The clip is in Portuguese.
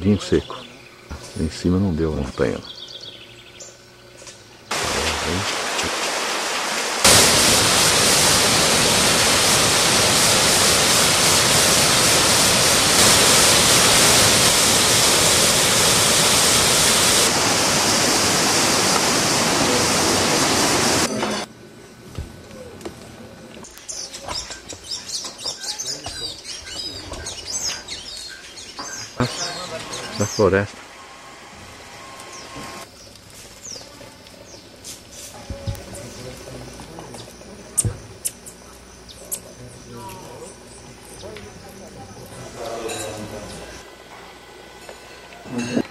Cerradinho seco. Em cima não deu montanha. Da floresta. Uhum.